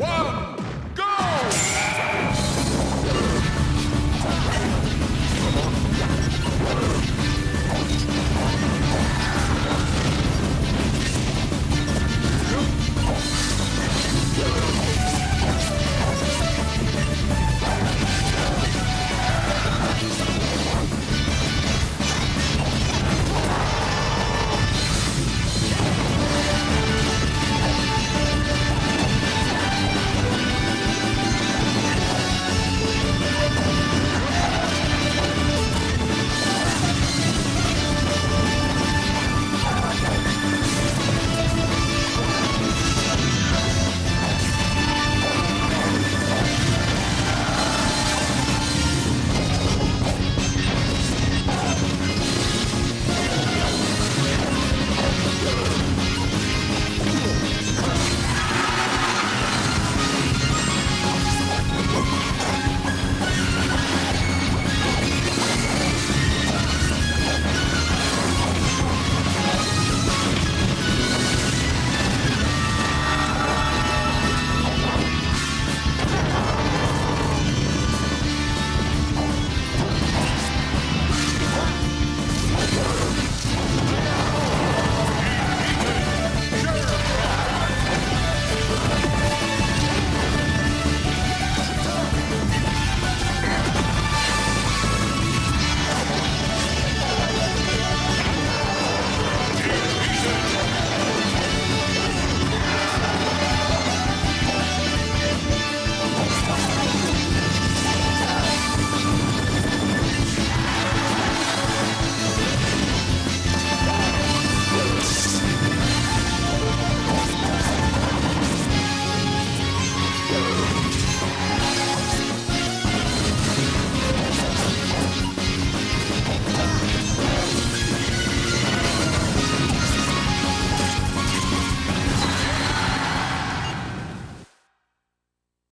One.